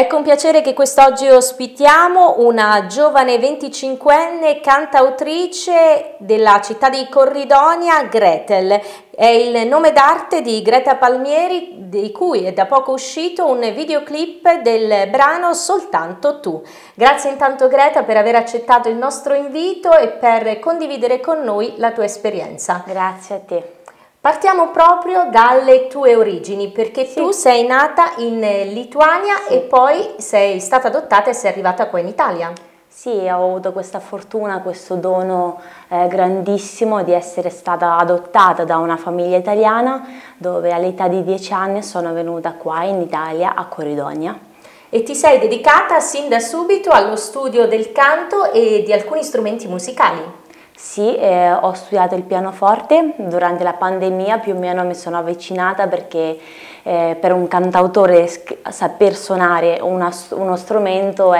È con piacere che quest'oggi ospitiamo una giovane 25enne cantautrice della città di Corridonia, Gretel. È il nome d'arte di Greta Palmieri, di cui è da poco uscito un videoclip del brano Soltanto tu. Grazie intanto Greta per aver accettato il nostro invito e per condividere con noi la tua esperienza. Grazie a te. Partiamo proprio dalle tue origini, perché sì. tu sei nata in Lituania sì. e poi sei stata adottata e sei arrivata qua in Italia. Sì, ho avuto questa fortuna, questo dono eh, grandissimo di essere stata adottata da una famiglia italiana dove all'età di dieci anni sono venuta qua in Italia a Corridonia. E ti sei dedicata sin da subito allo studio del canto e di alcuni strumenti musicali. Sì, eh, ho studiato il pianoforte, durante la pandemia più o meno mi sono avvicinata perché eh, per un cantautore saper suonare una, uno strumento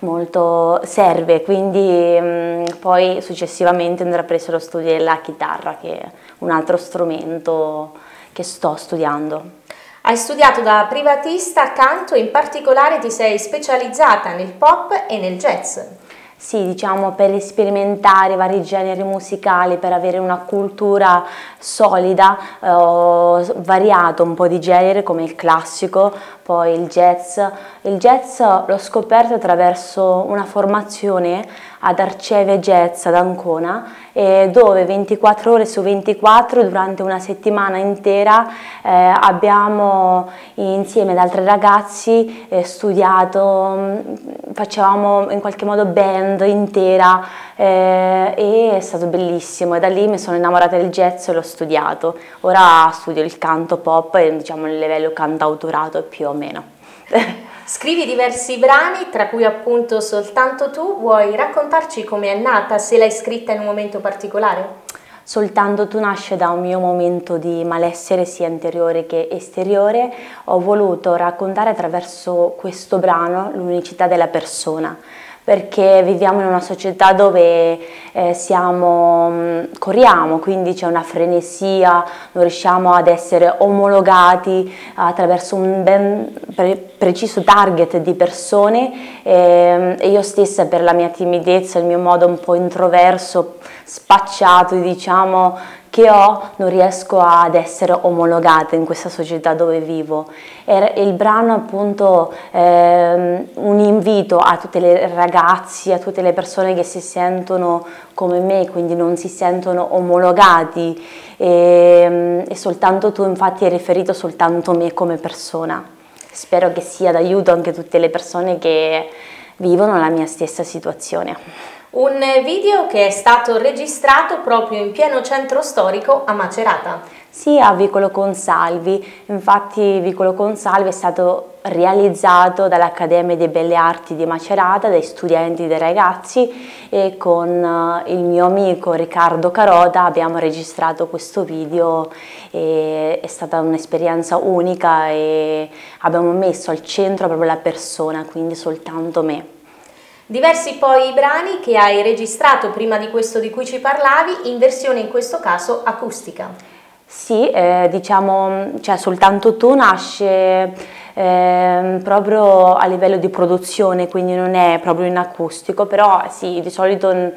molto, serve, quindi mh, mm, poi successivamente ho intrapreso lo studio della chitarra che è un altro strumento che sto studiando. Hai studiato da privatista canto in particolare ti sei specializzata nel pop e nel jazz. Sì, diciamo per sperimentare vari generi musicali, per avere una cultura solida, eh, ho variato un po' di genere come il classico, poi il jazz. Il jazz l'ho scoperto attraverso una formazione ad Arceve Jazz ad Ancona dove 24 ore su 24 durante una settimana intera eh, abbiamo insieme ad altri ragazzi eh, studiato, mm, facevamo in qualche modo band intera eh, e è stato bellissimo e da lì mi sono innamorata del jazz e l'ho studiato. Ora studio il canto pop e diciamo il livello cantautorato più o meno. Scrivi diversi brani, tra cui appunto soltanto tu. Vuoi raccontarci come è nata, se l'hai scritta in un momento particolare? Soltanto tu nasce da un mio momento di malessere sia interiore che esteriore. Ho voluto raccontare attraverso questo brano l'unicità della persona perché viviamo in una società dove eh, siamo, corriamo, quindi c'è una frenesia, non riusciamo ad essere omologati attraverso un ben pre preciso target di persone eh, e io stessa per la mia timidezza, il mio modo un po' introverso, spacciato, diciamo, che ho non riesco ad essere omologata in questa società dove vivo. E il brano è appunto eh, un invito a tutte le ragazze, a tutte le persone che si sentono come me, quindi non si sentono omologati e, e soltanto tu infatti hai riferito soltanto me come persona. Spero che sia d'aiuto anche a tutte le persone che vivono la mia stessa situazione. Un video che è stato registrato proprio in pieno centro storico a Macerata. Sì, a Vicolo Consalvi, infatti Vicolo Consalvi è stato realizzato dall'Accademia delle Belle Arti di Macerata, dai studenti, dai ragazzi e con eh, il mio amico Riccardo Carota abbiamo registrato questo video e è stata un'esperienza unica e abbiamo messo al centro proprio la persona, quindi soltanto me. Diversi poi i brani che hai registrato prima di questo di cui ci parlavi in versione in questo caso acustica. Sì, eh, diciamo, cioè soltanto tu nasce eh, proprio a livello di produzione, quindi non è proprio in acustico, però sì, di solito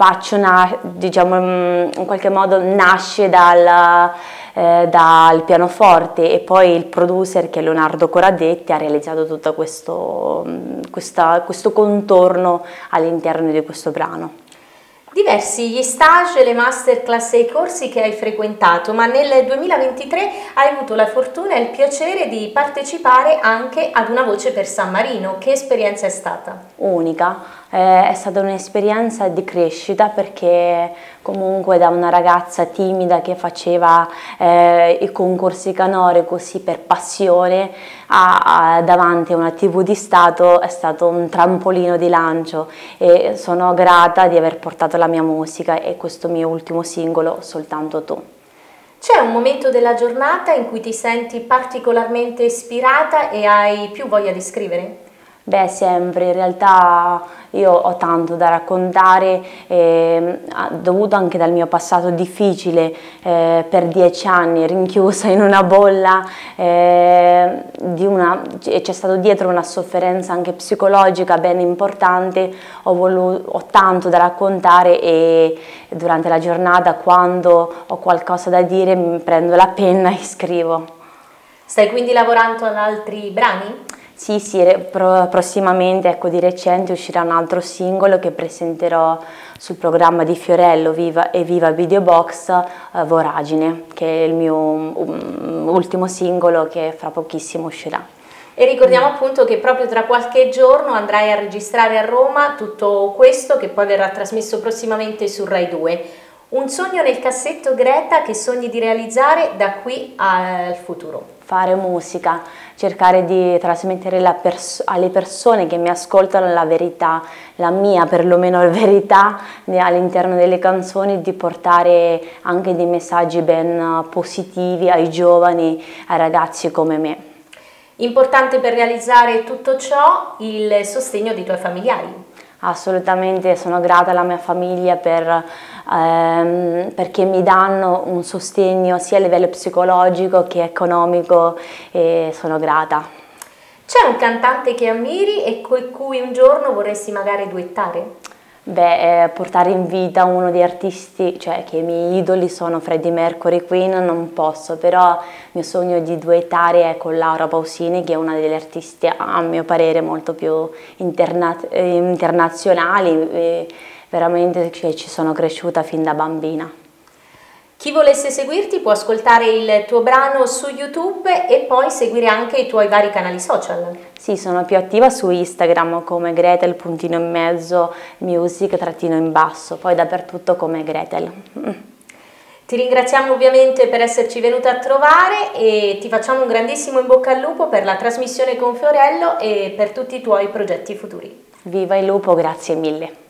faccio una, diciamo, in qualche modo nasce dal eh, dal pianoforte e poi il producer che è Leonardo Coradetti ha realizzato tutto questo, questa, questo contorno all'interno di questo brano. Diversi gli stage, le masterclass e i corsi che hai frequentato, ma nel 2023 hai avuto la fortuna e il piacere di partecipare anche ad una voce per San Marino. Che esperienza è stata? Unica eh, è stata un'esperienza di crescita perché comunque da una ragazza timida che faceva eh, i concorsi canore così per passione a, a, davanti a una tv di Stato è stato un trampolino di lancio e sono grata di aver portato la mia musica e questo mio ultimo singolo Soltanto tu. C'è un momento della giornata in cui ti senti particolarmente ispirata e hai più voglia di scrivere? Beh, sempre, in realtà io ho tanto da raccontare, eh, dovuto anche dal mio passato difficile, eh, per dieci anni rinchiusa in una bolla, eh, c'è stato dietro una sofferenza anche psicologica ben importante, ho, voluto, ho tanto da raccontare e durante la giornata quando ho qualcosa da dire prendo la penna e scrivo. Stai quindi lavorando ad altri brani? Sì, sì, prossimamente, ecco, di recente uscirà un altro singolo che presenterò sul programma di Fiorello Viva e Viva Videobox eh, Voragine, che è il mio um, ultimo singolo che fra pochissimo uscirà. E ricordiamo appunto che proprio tra qualche giorno andrai a registrare a Roma tutto questo che poi verrà trasmesso prossimamente su Rai 2. Un sogno nel cassetto Greta che sogni di realizzare da qui al futuro? Fare musica, cercare di trasmettere pers alle persone che mi ascoltano la verità, la mia perlomeno verità all'interno delle canzoni, di portare anche dei messaggi ben positivi ai giovani, ai ragazzi come me. Importante per realizzare tutto ciò il sostegno dei tuoi familiari. Assolutamente sono grata alla mia famiglia per, ehm, perché mi danno un sostegno sia a livello psicologico che economico e sono grata. C'è un cantante che ammiri e con cui un giorno vorresti magari duettare? Beh, eh, portare in vita uno degli artisti, cioè che i miei idoli sono Freddie Mercury Queen, non posso, però il mio sogno di duettare è con Laura Pausini, che è una delle artiste a mio parere molto più interna eh, internazionali, veramente cioè, ci sono cresciuta fin da bambina. Chi volesse seguirti può ascoltare il tuo brano su YouTube e poi seguire anche i tuoi vari canali social. Sì, sono più attiva su Instagram come Gretel, puntino in mezzo, music, trattino in basso, poi dappertutto come Gretel. Ti ringraziamo ovviamente per esserci venuta a trovare e ti facciamo un grandissimo in bocca al lupo per la trasmissione con Fiorello e per tutti i tuoi progetti futuri. Viva il lupo, grazie mille.